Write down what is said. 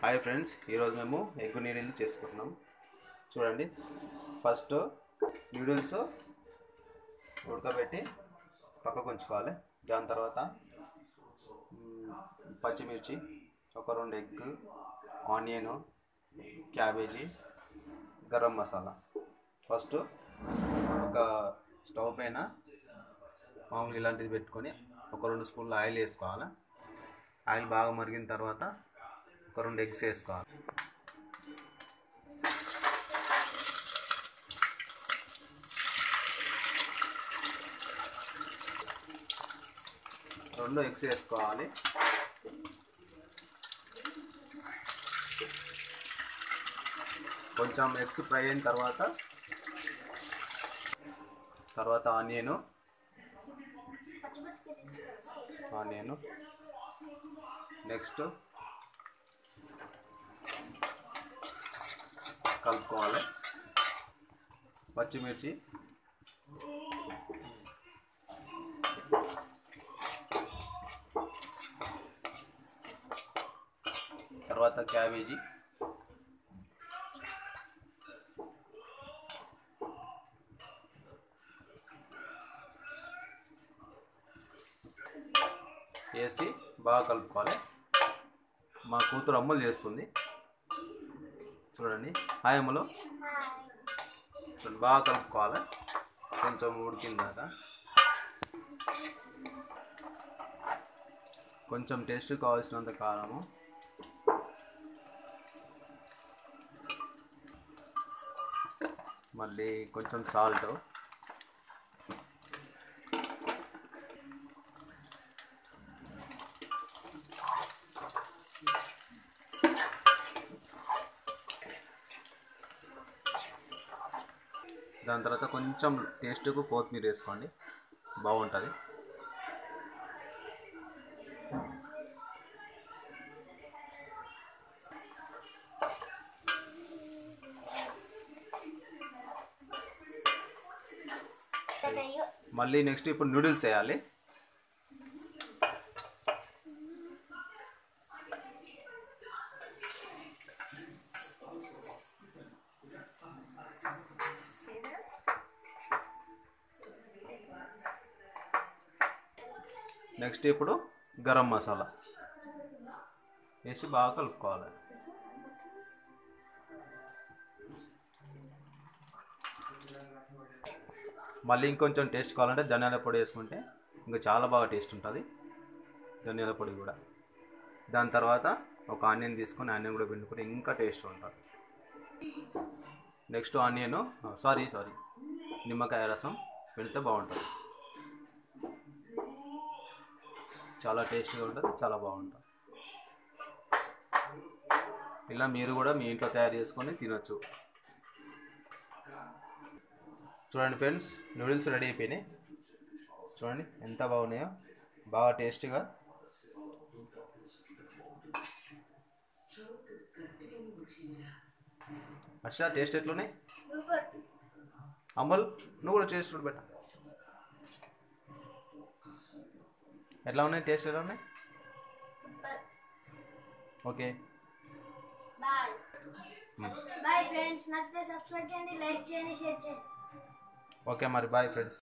Hi friends ఈరోజు మేము egg needles చేసుకుంటున్నాం. చూడండి ఫస్ట్ నూడిల్స్ ఉడకబెట్టి పక్కకు ఉంచుకోవాలి. దాని తర్వాత పచ్చిమిర్చి ఒక రెండు egg onion cabbage garam masala. First ఒక స్టవ్ పైన మామూలు ఇలాంటిది పెట్టుకొని ఒక రెండు స్పూన్లు ఆయిల్ వేసుకోవాలి. ఆయిల్ బాగా మరిగిన తర్వాత ఒక రెండు ఎగ్స్ వేసుకోవాలి. రెండు ఎగ్స్ వేసుకోవాలి. కొంచెం ఎగ్స్ ఫ్రై అయిన తర్వాత తర్వాత ఆనియను ఆనియను నెక్స్ట్ కలుపుకోవాలి. పచ్చిమిర్చి. తర్వాత క్యాబేజీ. వేసి బాగా కలుపుకోవాలి. మా కూతురు అమ్మలు చేస్తుంది. చూడండి. హాయములో. బాగా కలుపుకోవాలి. కొంచెం ఉడికిందాక కొంచెం టేస్ట్ కావాల్సినంత కారము. మళ్ళీ కొంచెం సాల్ట్. దాని తర్వాత కొంచెం టేస్ట్కు కొత్తిమీర వేసుకోండి. బాగుంటుంది. మళ్ళీ నెక్స్ట్ ఇప్పుడు నూడిల్స్ వేయాలి. నెక్స్ట్ ఇప్పుడు గరం మసాలా. వేసి బాగా కలుపుకోవాలి. మళ్ళీ ఇంకొంచెం టేస్ట్ కావాలంటే ధనియాల పొడి వేసుకుంటే ఇంకా చాలా బాగా టేస్ట్ ఉంటుంది. ధనియాల పొడి కూడా. దాని తర్వాత ఒక ఆనియన్ తీసుకొని ఆనియన్ కూడా పిండుకుంటే ఇంకా టేస్ట్ ఉంటుంది. నెక్స్ట్ ఆనియన్ సారీ సారీ నిమ్మకాయ రసం పెడితే బాగుంటుంది. చాలా టేస్టీగా ఉంటుంది చాలా బాగుంటుంది. ఇలా మీరు కూడా మీ ఇంట్లో తయారు చేసుకొని తినొచ్చు. చూడండి ఫ్రెండ్స్ నూడిల్స్ రెడీ అయిపోయినాయి. చూడండి ఎంత బాగున్నాయో బాగా టేస్టీగా. హర్ష టేస్ట్ ఎట్లున్నాయి? అమల్ నువ్వు కూడా టేస్ట్ బెటర్ ఎట్లా ఉన్నాయి? టేస్ట్ ఎలా ఉన్నాయి? ఓకే. బాయ్. ఫ్రెండ్స్. నచ్చితే సబ్స్క్రైబ్ చేయండి లైక్ చేయండి షేర్ చేయండి. ఓకే మరి బాయ్ ఫ్రెండ్స్.